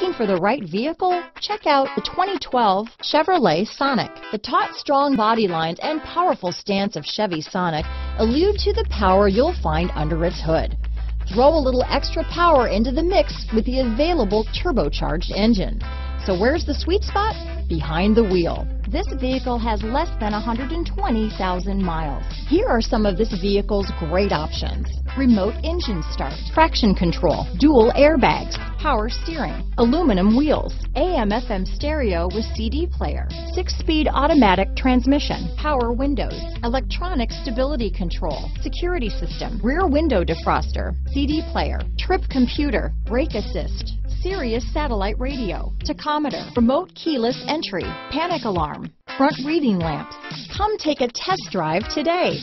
Looking for the right vehicle? Check out the 2012 Chevrolet Sonic. The taut, strong body lines and powerful stance of Chevy Sonic allude to the power you'll find under its hood. Throw a little extra power into the mix with the available turbocharged engine. So where's the sweet spot? Behind the wheel. This vehicle has less than 120,000 miles. Here are some of this vehicle's great options. Remote engine start, traction control, dual airbags, power steering, aluminum wheels, AM FM stereo with CD player, six-speed automatic transmission, power windows, electronic stability control, security system, rear window defroster, CD player, trip computer, brake assist, Sirius satellite radio, tachometer, remote keyless entry, panic alarm, front reading lamps. Come take a test drive today.